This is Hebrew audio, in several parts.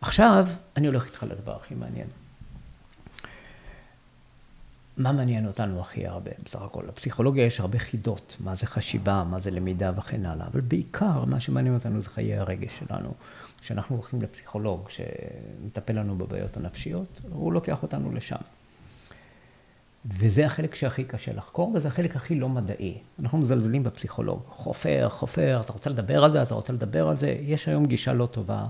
עכשיו, אני הולך איתך לדבר הכי מעניין. מה מעניין אותנו הכי הרבה? בסך הכל, לפסיכולוגיה יש הרבה חידות, מה זה חשיבה, מה זה למידה וכן הלאה, אבל בעיקר מה שמעניין אותנו זה חיי הרגש שלנו. כשאנחנו הולכים לפסיכולוג שמטפל לנו בבעיות הנפשיות, הוא לוקח אותנו לשם. וזה החלק שהכי קשה לחקור, וזה החלק הכי לא מדעי. אנחנו מזלזלים בפסיכולוג. חופר, חופר, אתה רוצה לדבר על זה, אתה רוצה לדבר על זה. יש היום גישה לא טובה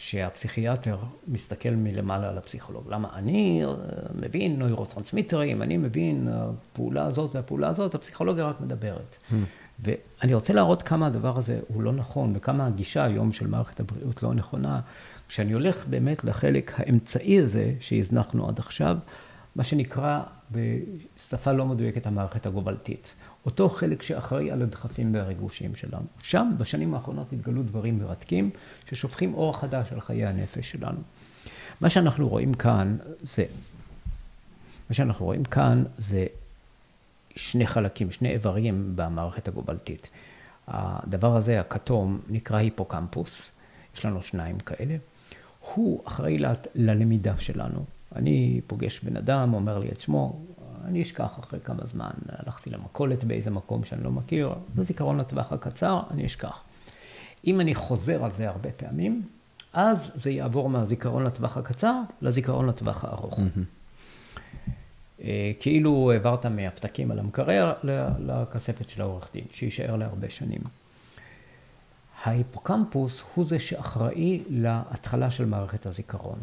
שהפסיכיאטר מסתכל מלמעלה על הפסיכולוג. למה? אני אה, מבין נוירוטרנסמיטרים, אני מבין הפעולה הזאת והפעולה הזאת, הפסיכולוגיה רק מדברת. Hmm. ואני רוצה להראות כמה הדבר הזה הוא לא נכון, וכמה הגישה היום של מערכת הבריאות לא נכונה. כשאני הולך באמת לחלק האמצעי הזה שהזנחנו עד עכשיו, מה שנקרא בשפה לא מדויקת המערכת הגובלתית. אותו חלק שאחראי על הדחפים והריגושים שלנו. שם בשנים האחרונות התגלו דברים מרתקים ששופכים אור חדש על חיי הנפש שלנו. מה שאנחנו רואים כאן זה, מה שאנחנו רואים כאן זה שני חלקים, שני איברים במערכת הגובלתית. הדבר הזה, הכתום, נקרא היפוקמפוס, יש לנו שניים כאלה. הוא אחראי ללמידה שלנו. אני פוגש בן אדם, אומר לי את שמו, אני אשכח אחרי כמה זמן, הלכתי למכולת באיזה מקום שאני לא מכיר, זה זיכרון לטווח הקצר, אני אשכח. אם אני חוזר על זה הרבה פעמים, אז זה יעבור מהזיכרון לטווח הקצר לזיכרון לטווח הארוך. אה, כאילו העברת מהפתקים על המקרר לכספת של העורך דין, שיישאר להרבה שנים. ההיפוקמפוס הוא זה שאחראי להתחלה של מערכת הזיכרון.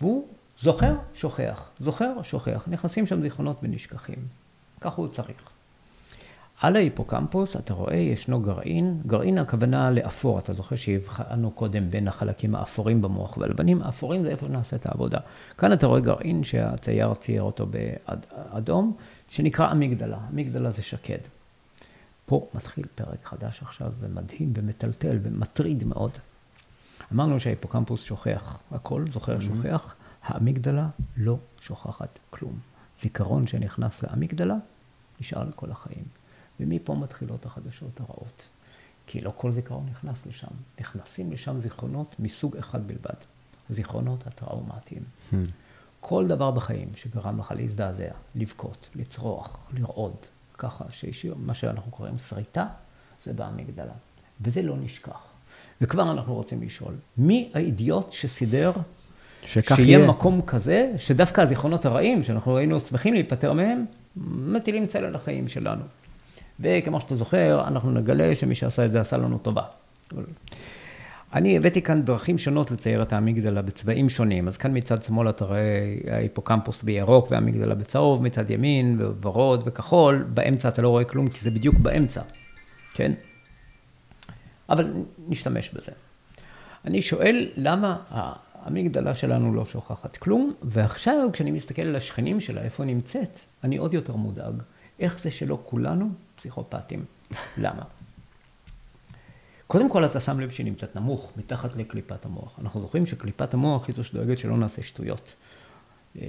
והוא זוכר, שוכח, זוכר, שוכח. נכנסים שם זיכרונות ונשכחים. ככה הוא צריך. על ההיפוקמפוס, אתה רואה, ישנו גרעין. גרעין הכוונה לאפור. אתה זוכר שהבחנו קודם בין החלקים האפורים במוח והלבנים. האפורים זה איפה נעשה את העבודה. כאן אתה רואה גרעין שהצייר צייר אותו באדום, שנקרא אמיגדלה. אמיגדלה זה שקד. פה מתחיל פרק חדש עכשיו, ומדהים ומטלטל ומטריד מאוד. אמרנו שההיפוקמפוס שוכח הכל, זוכר, mm-hmm. שוכח. האמיגדלה לא שוכחת כלום. זיכרון שנכנס לאמיגדלה, נשאר לכל החיים. ומפה מתחילות החדשות הרעות. כי לא כל זיכרון נכנס לשם. נכנסים לשם זיכרונות מסוג אחד בלבד. הזיכרונות הטראומטיים. Hmm. כל דבר בחיים שגרם לך להזדעזע, לבכות, לצרוח, לרעוד, ככה, שהשאיר, מה שאנחנו קוראים שריטה, זה באמיגדלה. וזה לא נשכח. וכבר אנחנו רוצים לשאול, מי האידיוט שסידר שכך שיהיה יהיה. מקום כזה, שדווקא הזיכרונות הרעים, שאנחנו היינו שמחים להיפטר מהם, מטילים צל על החיים שלנו. וכמו שאתה זוכר, אנחנו נגלה שמי שעשה את זה עשה לנו טובה. אני הבאתי כאן דרכים שונות לצייר את האמיגדלה בצבעים שונים. אז כאן מצד שמאל אתה רואה ההיפוקמפוס בירוק והאמיגדלה בצהוב, מצד ימין בוורוד וכחול, באמצע אתה לא רואה כלום כי זה בדיוק באמצע, כן? אבל נשתמש בזה. אני שואל למה המגדלה שלנו לא שוכחת כלום, ועכשיו כשאני מסתכל על השכנים שלה, איפה נמצאת, אני עוד יותר מודאג. איך זה שלא כולנו פסיכופטים? למה? קודם כל, אתה שם לב שהיא נמצאת נמוך, מתחת לקליפת המוח. אנחנו זוכרים שקליפת המוח היא זו שדואגת שלא נעשה שטויות. אה,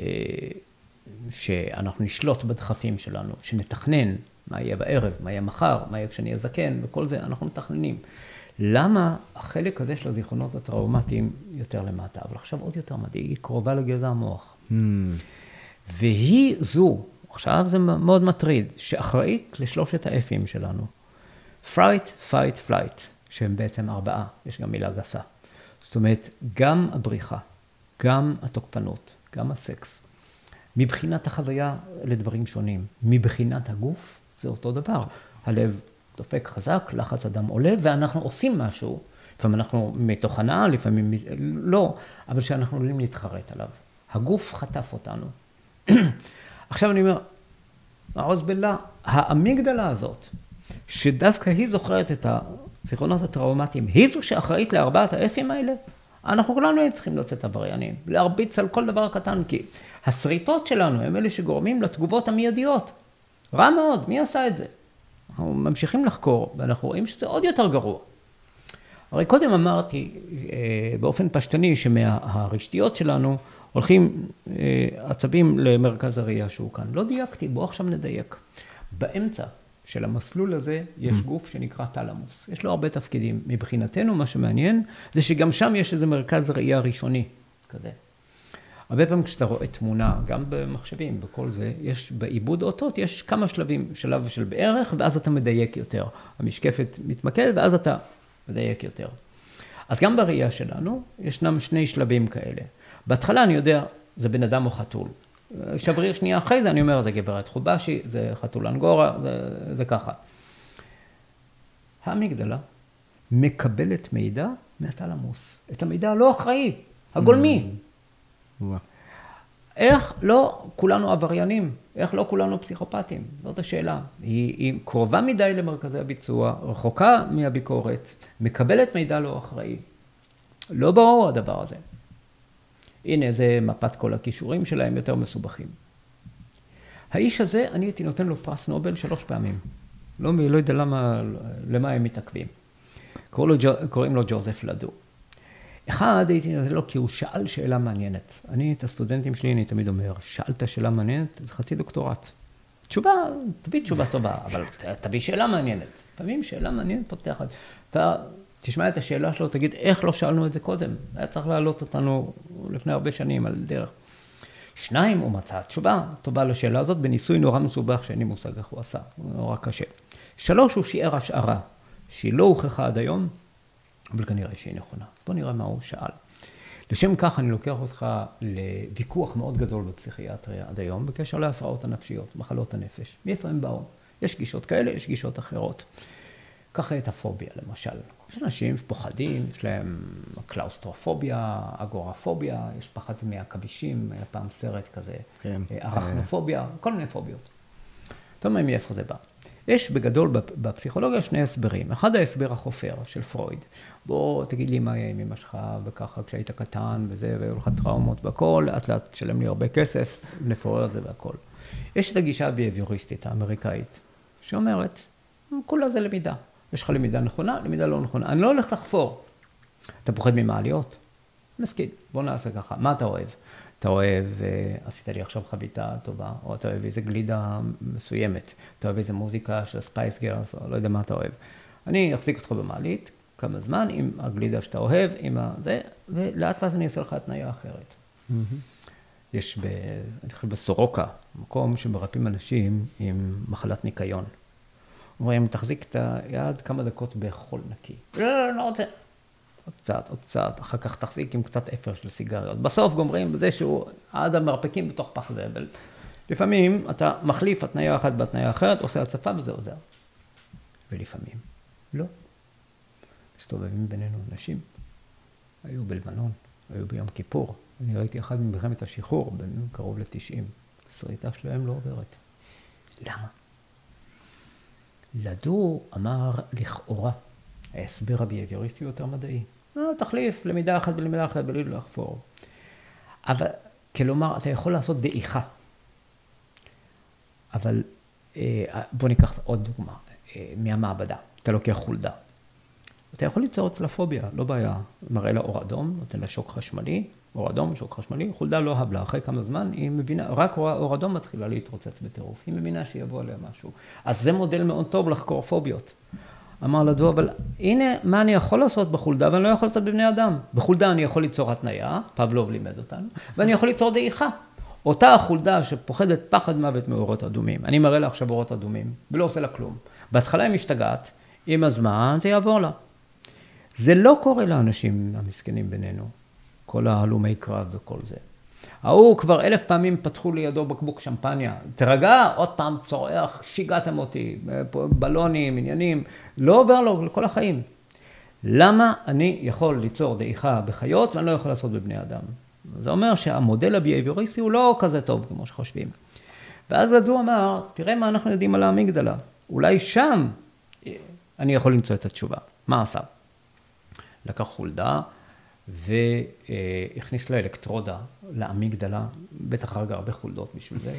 שאנחנו נשלוט בדחפים שלנו, שנתכנן מה יהיה בערב, מה יהיה מחר, מה יהיה כשאני אהיה זקן, וכל זה, אנחנו מתכננים. למה החלק הזה של הזיכרונות הטראומטיים יותר למטה? אבל עכשיו עוד יותר מדאיג, היא קרובה לגזע המוח. Hmm. והיא זו, עכשיו זה מאוד מטריד, שאחראית לשלושת ה F ים שלנו. fright, fight, flight, שהם בעצם ארבעה, יש גם מילה גסה. זאת אומרת, גם הבריחה, גם התוקפנות, גם הסקס. מבחינת החוויה, אלה דברים שונים. מבחינת הגוף, זה אותו דבר. הלב דופק חזק, לחץ הדם עולה, ואנחנו עושים משהו. לפעמים אנחנו מתוך הנאה, לפעמים לא, אבל שאנחנו עלולים להתחרט עליו. הגוף חטף אותנו. עכשיו אני אומר, מעוז בלה, האמיגדלה הזאת, שדווקא היא זוכרת את הזיכרונות הטראומטיים, היא זו שאחראית לארבעת האפים האלה? אנחנו כולנו היינו צריכים לצאת עבריינים, להרביץ על כל דבר קטן, כי השריטות שלנו הם אלה שגורמים לתגובות המיידיות. רע מאוד, מי עשה את זה? אנחנו ממשיכים לחקור, ואנחנו רואים שזה עוד יותר גרוע. הרי קודם אמרתי אה, באופן פשטני שמהרשתיות שלנו הולכים אה, עצבים למרכז הראייה שהוא כאן. לא דייקתי, בואו עכשיו נדייק. באמצע של המסלול הזה יש mm. גוף שנקרא תלמוס. יש לו הרבה תפקידים. מבחינתנו, מה שמעניין, זה שגם שם יש איזה מרכז ראייה ראשוני כזה. הרבה פעמים כשאתה רואה תמונה, גם במחשבים, בכל זה, יש בעיבוד אותות, יש כמה שלבים, שלב של בערך, ואז אתה מדייק יותר. המשקפת מתמקדת, ואז אתה מדייק יותר. אז גם בראייה שלנו, ישנם שני שלבים כאלה. בהתחלה אני יודע, זה בן אדם או חתול. שבריר שנייה אחרי זה, אני אומר, זה גברת חובשי, זה חתול אנגורה, זה, זה ככה. האמיגדלה מקבלת מידע מהתלמוס. את המידע הלא אחראי, הגולמי. Mm. איך לא כולנו עבריינים? איך לא כולנו פסיכופטים? זאת השאלה. היא, היא קרובה מדי למרכזי הביצוע, רחוקה מהביקורת, מקבלת מידע לא אחראי. לא ברור הדבר הזה. הנה, זה מפת כל הכישורים שלהם יותר מסובכים. האיש הזה, אני הייתי נותן לו פרס נובל שלוש פעמים. לא, לא יודע למה, למה הם מתעכבים. קוראים לו, קוראים לו ג'וזף לדו. אחד, הייתי נותן לו כי הוא שאל שאלה מעניינת. אני, את הסטודנטים שלי, אני תמיד אומר, שאלת שאלה מעניינת, זה חצי דוקטורט. תשובה, תביא תשובה טובה, אבל תביא שאלה מעניינת. לפעמים שאלה מעניינת פותחת. אתה תשמע את השאלה שלו, תגיד, איך לא שאלנו את זה קודם? היה צריך להעלות אותנו לפני הרבה שנים על דרך. שניים, הוא מצא תשובה טובה לשאלה הזאת בניסוי נורא מסובך שאין לי מושג איך הוא עשה, הוא נורא קשה. שלוש, הוא שיער השערה, שהיא לא הוכחה עד היום, אבל כנראה שהיא נכונה. אז בוא נראה מה הוא שאל. לשם כך אני לוקח אותך לוויכוח מאוד גדול בפסיכיאטריה עד היום, בקשר להפרעות הנפשיות, מחלות הנפש. מאיפה הם באו? יש גישות כאלה, יש גישות אחרות. קח את הפוביה למשל. יש אנשים שפוחדים, יש להם קלאוסטרופוביה, אגורפוביה, יש פחד מעכבישים, היה פעם סרט כזה, כן. ארכנופוביה, כל מיני פוביות. אתה אומר מאיפה זה בא. יש בגדול בפסיכולוגיה שני הסברים. אחד ההסבר החופר של פרויד. בוא תגיד לי מה יהיה עם אמא שלך וככה כשהיית קטן וזה, והיו לך טראומות והכל, לאט לאט תשלם לי הרבה כסף, נפורר את זה והכל. יש את הגישה הביאביוריסטית האמריקאית, שאומרת, כולה זה למידה. יש לך למידה נכונה, למידה לא נכונה. אני לא הולך לחפור. אתה פוחד ממעליות? מסכים. בוא נעשה ככה. מה אתה אוהב? אתה אוהב, אה, עשית לי עכשיו חביתה טובה, או אתה אוהב איזה גלידה מסוימת, אתה אוהב איזה מוזיקה של הספייס גרס, או לא יודע מה אתה אוהב. אני אחזיק אותך במעלית כמה זמן עם הגלידה שאתה אוהב, עם זה, ולאט לאט אני אעשה לך התניה אחרת. יש, ב, אני חושב בסורוקה, מקום שמרפאים אנשים עם מחלת ניקיון. אומרים, תחזיק את היד כמה דקות בחול נקי. לא, לא, לא, לא רוצה. עוד קצת, עוד קצת, אחר כך תחזיק עם קצת אפר של סיגריות. בסוף גומרים בזה שהוא עד המרפקים בתוך פח זבל. לפעמים אתה מחליף התניה אחת בהתניה אחרת, עושה הצפה וזה עוזר. ולפעמים לא. מסתובבים בינינו אנשים. היו בלבנון, היו ביום כיפור. אני ראיתי אחד ממלחמת השחרור, בין קרוב לתשעים. השריטה שלהם לא עוברת. למה? לדו אמר לכאורה, ההסבר הביאביוריסטי יותר מדעי. לא, תחליף למידה אחת בלמידה אחרת בלי לחפור. אבל, כלומר, אתה יכול לעשות דעיכה. אבל אה, בוא ניקח עוד דוגמה אה, מהמעבדה. אתה לוקח חולדה. אתה יכול ליצור אצלה פוביה, לא בעיה. מראה לה אור אדום, נותן לה שוק חשמלי, אור אדום, שוק חשמלי, חולדה לא הבלה, אחרי כמה זמן היא מבינה, רק רואה אור אדום מתחילה להתרוצץ בטירוף, היא מבינה שיבוא עליה משהו. אז זה מודל מאוד טוב לחקור פוביות. אמר לדו, אבל הנה מה אני יכול לעשות בחולדה ואני לא יכול לעשות בבני אדם. בחולדה אני יכול ליצור התניה, פבלוב לימד אותנו, ואני יכול ליצור דעיכה. אותה החולדה שפוחדת פחד מוות מאורות אדומים. אני מראה לה עכשיו אורות אדומים, ולא עושה לה כלום. בהתחלה היא משתגעת, עם הזמן זה יעבור לה. זה לא קורה לאנשים המסכנים בינינו. כל ההלומי קרב וכל זה. ההוא כבר אלף פעמים פתחו לידו בקבוק שמפניה. תרגע, עוד פעם צורח, שיגעתם אותי, בלונים, עניינים, לא עובר לו לכל החיים. למה אני יכול ליצור דעיכה בחיות ואני לא יכול לעשות בבני אדם? זה אומר שהמודל הביאביוריסטי הוא לא כזה טוב כמו שחושבים. ואז לדו אמר, תראה מה אנחנו יודעים על האמיגדלה. אולי שם אני יכול למצוא את התשובה. מה עשה? לקח חולדה, והכניס לה אלקטרודה לאמיגדלה, בטח הרגע הרבה חולדות בשביל זה,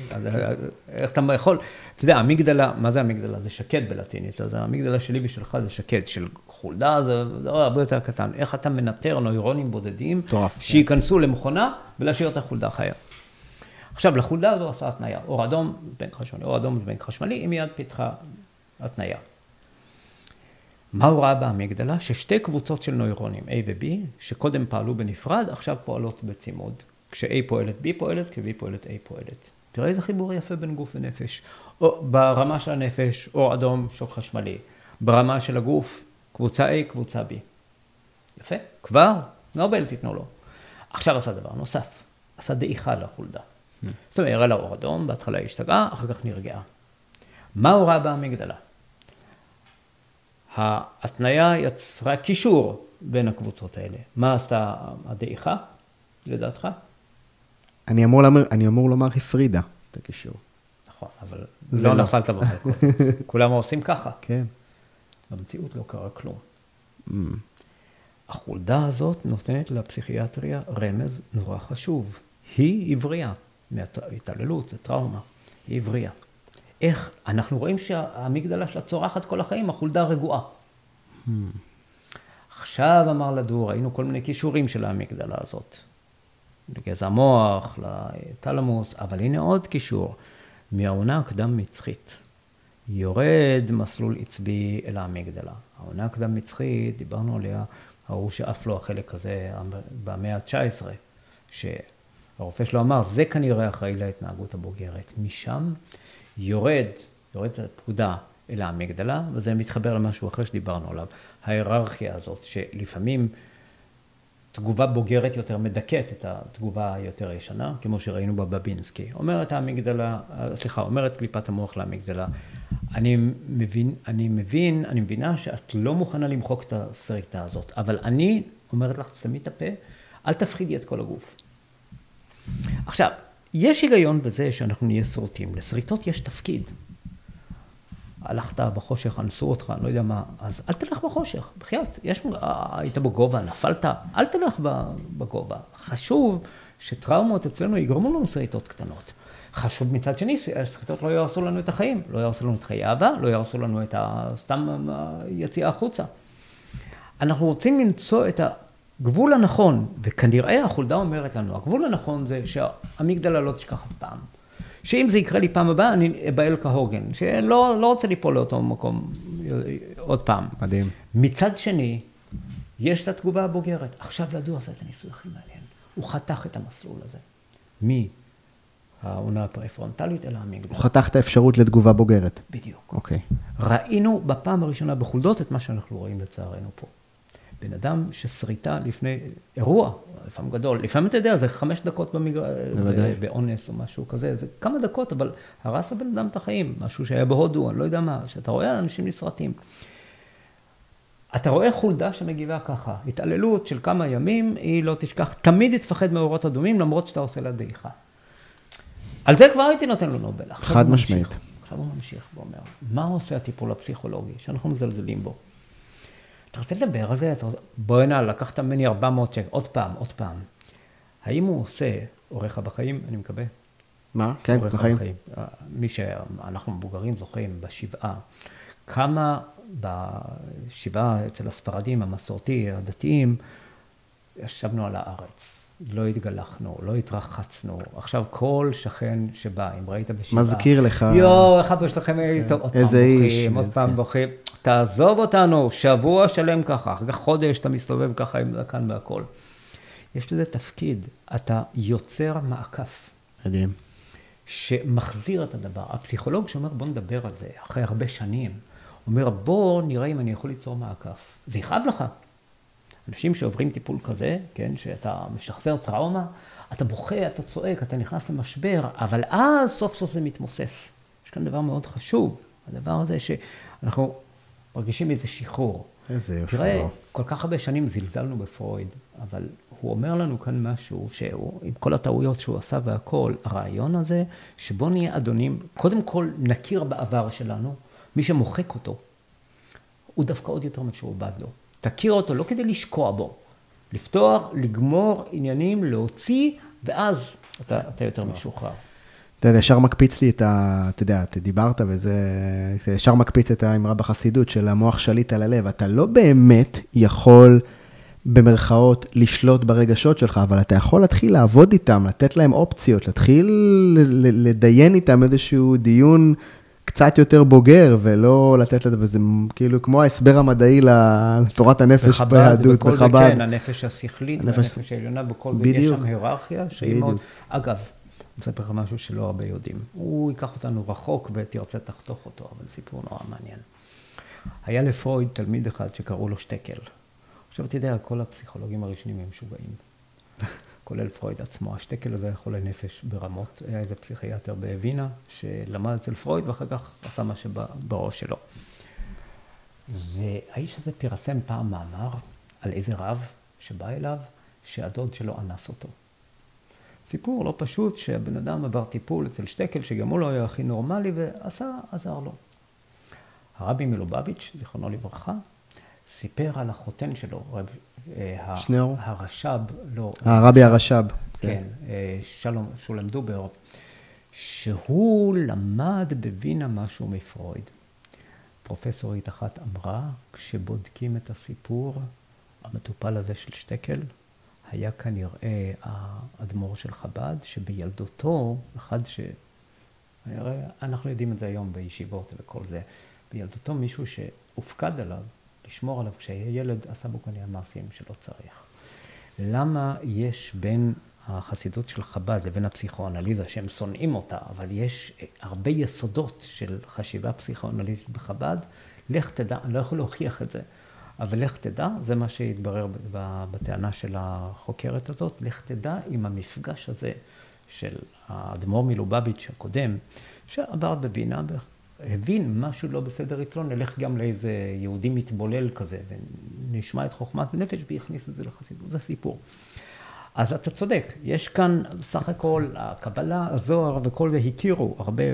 איך אתה יכול, אתה יודע, אמיגדלה, מה זה אמיגדלה? זה שקד בלטינית, אז האמיגדלה שלי ושלך זה שקד, של חולדה זה דבר הרבה יותר קטן. איך אתה מנטר נוירונים בודדים, שייכנסו למכונה ולהשאיר את החולדה חיה. עכשיו, לחולדה הזו עשה התניה, אור אדום, בנק חשמלי, אור אדום זה בנק חשמלי, היא מיד פיתחה התניה. מה הוא ראה באמיגדלה? ששתי קבוצות של נוירונים, A ו-B, שקודם פעלו בנפרד, עכשיו פועלות בצימוד. כש-A פועלת, B פועלת, כש-B פועלת, A פועלת. תראה איזה חיבור יפה בין גוף ונפש. או ברמה של הנפש, אור אדום, שוק חשמלי. ברמה של הגוף, קבוצה A, קבוצה B. יפה, כבר, נובל תיתנו לו. עכשיו עשה דבר נוסף, עשה דעיכה לחולדה. זאת אומרת, הראה לה אור אדום, בהתחלה היא השתגעה, אחר כך נרגעה. מה הוא ראה באמיגדלה? ההתניה יצרה קישור בין הקבוצות האלה. מה עשתה הדעיכה, לדעתך? אני אמור, לומר, אני אמור לומר הפרידה את הקישור. נכון, אבל לא, לא נפלת בחלקות. כולם עושים ככה. כן. במציאות לא קרה כלום. Mm. החולדה הזאת נותנת לפסיכיאטריה רמז נורא חשוב. היא הבריאה מהתעללות, זה טראומה. היא הבריאה. איך, אנחנו רואים שהאמיגדלה שלה צורחת כל החיים, החולדה רגועה. Hmm. עכשיו אמר לדור, ראינו כל מיני כישורים של האמיגדלה הזאת. לגזע המוח, לתלמוס, אבל הנה עוד קישור, מהעונה הקדם-מצחית. יורד מסלול עצבי אל האמיגדלה. העונה הקדם-מצחית, דיברנו עליה, ההוא שאף לו החלק הזה במאה ה-19, שהרופא שלו אמר, זה כנראה אחראי להתנהגות הבוגרת. משם יורד, יורדת הפקודה אל האמיגדלה, וזה מתחבר למשהו אחר שדיברנו עליו, ההיררכיה הזאת, שלפעמים תגובה בוגרת יותר מדכאת את התגובה היותר ישנה, כמו שראינו בבבינסקי. אומרת האמיגדלה, סליחה, אומרת קליפת המוח לאמיגדלה, אני מבין, אני מבין, אני מבינה שאת לא מוכנה למחוק את הסריטה הזאת, אבל אני אומרת לך, תסתמי את הפה, אל תפחידי את כל הגוף. עכשיו, יש היגיון בזה שאנחנו נהיה שרוטים. לשריטות יש תפקיד. הלכת בחושך, אנסו אותך, אני לא יודע מה, אז אל תלך בחושך, בחייאת, יש, היית בגובה, נפלת, אל תלך בגובה. חשוב שטראומות אצלנו יגרמו לנו שריטות קטנות. חשוב מצד שני, שריטות לא יהרסו לנו את החיים, לא יהרסו לנו את חיי אהבה, לא יהרסו לנו את סתם היציאה החוצה. אנחנו רוצים למצוא את הגבול הנכון, וכנראה החולדה אומרת לנו, הגבול הנכון זה שהאמיגדלה לא תשכח אף פעם. שאם זה יקרה לי פעם הבאה, אני אבהל כהוגן, שלא לא רוצה ליפול לאותו מקום עוד פעם. מדהים. מצד שני, יש את התגובה הבוגרת. עכשיו לדור עשה את הניסוי הכי מעניין. הוא חתך את המסלול הזה. מהעונה הפרפרונטלית אל האמיגדלה. הוא חתך את האפשרות לתגובה בוגרת. בדיוק. אוקיי. ראינו בפעם הראשונה בחולדות את מה שאנחנו רואים לצערנו פה. בן אדם ששריטה לפני אירוע, לפעמים גדול, לפעמים אתה יודע, זה חמש דקות במגר... באונס או משהו כזה, זה כמה דקות, אבל הרס לבן אדם את החיים, משהו שהיה בהודו, אני לא יודע מה, שאתה רואה אנשים נסרטים. אתה רואה חולדה שמגיבה ככה, התעללות של כמה ימים, היא לא תשכח, תמיד תפחד מאורות אדומים, למרות שאתה עושה לה דעיכה. על זה כבר הייתי נותן לו נובל. חד משמעית. עכשיו הוא ממשיך ואומר, מה עושה הטיפול הפסיכולוגי, שאנחנו מזלזלים בו? אתה רוצה לדבר על זה? בוא הנה, לקחת ממני 400 שקל, עוד פעם, עוד פעם. האם הוא עושה עורך בחיים, אני מקווה? מה? כן, בחיים. בחיים. מי שאנחנו מבוגרים זוכרים, בשבעה, כמה בשבעה אצל הספרדים, המסורתי, הדתיים, ישבנו על הארץ. לא התגלחנו, לא התרחצנו. עכשיו כל שכן שבא, אם ראית בשבעה... מזכיר לך... יואו, איך אבא שלכם, טוב, עוד פעם בוכים, עוד פעם בוכים. תעזוב אותנו, שבוע שלם ככה, אחר כך חודש אתה מסתובב ככה עם זקן והכל. יש לזה תפקיד, אתה יוצר מעקף. מדהים. שמחזיר את הדבר. הפסיכולוג שאומר, בוא נדבר על זה, אחרי הרבה שנים, אומר, בוא נראה אם אני יכול ליצור מעקף. זה יכאב לך. אנשים שעוברים טיפול כזה, כן, שאתה משחזר טראומה, אתה בוכה, אתה צועק, אתה נכנס למשבר, אבל אז סוף סוף זה מתמוסס. יש כאן דבר מאוד חשוב, הדבר הזה שאנחנו מרגישים איזה שחרור. איזה יופי. תראה, כל כך הרבה שנים זלזלנו בפרויד, אבל הוא אומר לנו כאן משהו שהוא, עם כל הטעויות שהוא עשה והכל, הרעיון הזה, שבוא נהיה אדונים, קודם כל נכיר בעבר שלנו, מי שמוחק אותו, הוא דווקא עוד יותר משועבד לו. תכיר אותו לא כדי לשקוע בו, לפתוח, לגמור עניינים, להוציא, ואז אתה, אתה יותר משוחרר. אתה יודע, ישר מקפיץ לי את ה... אתה יודע, אתה דיברת וזה... זה ישר מקפיץ את האמרה בחסידות של המוח שליט על הלב. אתה לא באמת יכול, במרכאות, לשלוט ברגשות שלך, אבל אתה יכול להתחיל לעבוד איתם, לתת להם אופציות, להתחיל לדיין איתם איזשהו דיון קצת יותר בוגר, ולא לתת לזה, וזה כאילו כמו ההסבר המדעי לתורת הנפש ביהדות, בחב"ד. כן, הנפש השכלית הנפש... העליונה, בכל זה יש שם היררכיה שהיא מאוד... אגב, אספר לך משהו שלא הרבה יודעים. הוא ייקח אותנו רחוק ותרצה תחתוך אותו, אבל סיפור נורא מעניין. היה לפרויד תלמיד אחד שקראו לו שטקל. עכשיו, אתה יודע, כל הפסיכולוגים הראשונים הם משוגעים. כולל פרויד עצמו. השטקל הזה היה חולה נפש ברמות. היה איזה פסיכיאטר בווינה שלמד אצל פרויד ואחר כך עשה מה שבראש שלו. והאיש הזה פרסם פעם מאמר על איזה רב שבא אליו, שהדוד שלו אנס אותו. סיפור לא פשוט שהבן אדם עבר טיפול אצל שטקל, שגם הוא לא היה הכי נורמלי, ועשה, עזר לו. הרבי מלובביץ', זיכרונו לברכה, סיפר על החותן שלו, רב, אה, שניאור? הרש"ב, לא. הרבי הרש"ב. כן, כן, אה, שלום, שולם דובר, שהוא למד בווינה משהו מפרויד. פרופסורית אחת אמרה, כשבודקים את הסיפור, המטופל הזה של שטקל, היה כנראה האדמו"ר של חב"ד, שבילדותו, אחד ש... אנחנו יודעים את זה היום בישיבות וכל זה, בילדותו מישהו שהופקד עליו, לשמור עליו כשהיה ילד, עשה בו כנראה מעשים שלא צריך. למה יש בין החסידות של חב"ד לבין הפסיכואנליזה, שהם שונאים אותה, אבל יש הרבה יסודות של חשיבה פסיכואנליזית בחב"ד, לך תדע, אני לא יכול להוכיח את זה, אבל לך תדע, זה מה שהתברר בטענה של החוקרת הזאת, לך תדע אם המפגש הזה של האדמו"ר מלובביץ' הקודם, שעבר בבינה, הבין משהו לא בסדר אצלו, נלך גם לאיזה יהודי מתבולל כזה, ונשמע את חוכמת הנפש והכניס את זה לחסידות, זה סיפור. אז אתה צודק, יש כאן בסך הכל הקבלה, הזוהר וכל זה הכירו הרבה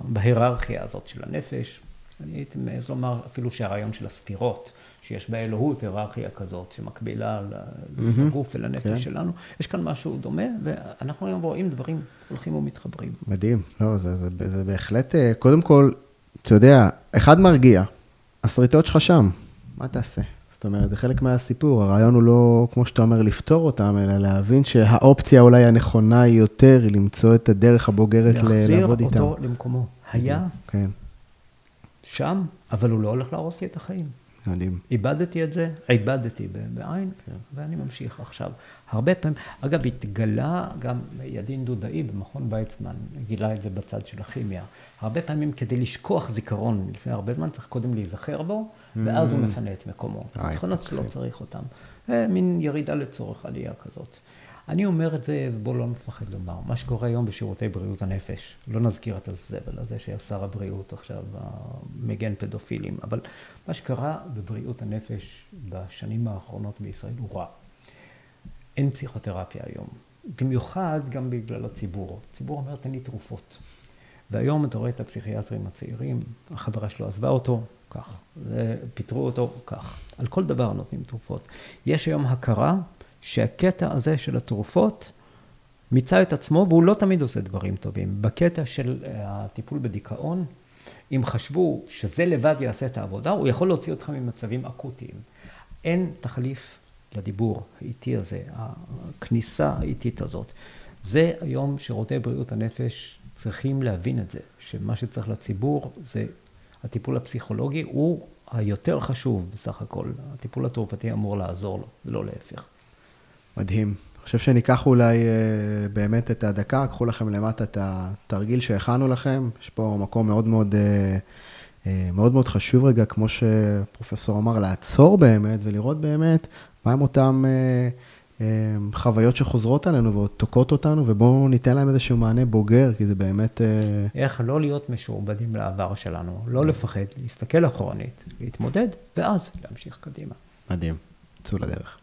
בהיררכיה הזאת של הנפש. אני הייתי מעז לומר אפילו שהרעיון של הספירות, שיש באלוהות היררכיה כזאת שמקבילה לגוף ולנפש כן. שלנו, יש כאן משהו דומה, ואנחנו היום רואים דברים הולכים ומתחברים. מדהים, לא, זה, זה, זה בהחלט, אה, קודם כל, אתה יודע, אחד מרגיע, השריטות שלך שם, מה תעשה? זאת אומרת, זה חלק מהסיפור, הרעיון הוא לא, כמו שאתה אומר, לפתור אותם, אלא להבין שהאופציה אולי הנכונה היא יותר, היא למצוא את הדרך הבוגרת לעבוד איתם. להחזיר אותו למקומו. היה, כן. שם, אבל הוא לא הולך להרוס לי את החיים. מדהים. איבדתי את זה, איבדתי בעין, כן. ואני ממשיך עכשיו. הרבה פעמים, אגב, התגלה גם ידין דודאי במכון ויצמן, גילה את זה בצד של הכימיה. הרבה פעמים כדי לשכוח זיכרון לפני הרבה זמן, צריך קודם להיזכר בו, ואז הוא mm. מפנה את מקומו. זיכרונות שלא צריך אותם. מין ירידה לצורך עלייה כזאת. אני אומר את זה, ובואו לא נפחד לומר, מה שקורה היום בשירותי בריאות הנפש, לא נזכיר את הזבל הזה שהיה שר הבריאות עכשיו, מגן פדופילים, אבל מה שקרה בבריאות הנפש בשנים האחרונות בישראל הוא רע. אין פסיכותרפיה היום, במיוחד גם בגלל הציבור. הציבור אומר, תן לי תרופות. והיום אתה רואה את הפסיכיאטרים הצעירים, החברה שלו עזבה אותו, כך, פיטרו אותו, כך. על כל דבר נותנים תרופות. יש היום הכרה שהקטע הזה של התרופות מיצה את עצמו, והוא לא תמיד עושה דברים טובים. בקטע של אה, הטיפול בדיכאון, אם חשבו שזה לבד יעשה את העבודה, הוא יכול להוציא אותך ממצבים אקוטיים. אין תחליף לדיבור האיטי הזה, הכניסה האיטית הזאת. זה היום שירותי בריאות הנפש צריכים להבין את זה, שמה שצריך לציבור זה הטיפול הפסיכולוגי הוא היותר חשוב בסך הכל. הטיפול התרופתי אמור לעזור לו, ולא להפך. מדהים. אני חושב שניקח אולי אה, באמת את הדקה, קחו לכם למטה את התרגיל שהכנו לכם. יש פה מקום מאוד מאוד, אה, אה, מאוד מאוד חשוב רגע, כמו שפרופסור אמר, לעצור באמת ולראות באמת מהם אותם חוויות שחוזרות עלינו ועוד תוקעות אותנו, ובואו ניתן להם איזשהו מענה בוגר, כי זה באמת... איך לא להיות משועבדים לעבר שלנו, לא לפחד, להסתכל אחורנית, להתמודד, ואז להמשיך קדימה. מדהים. צאו לדרך.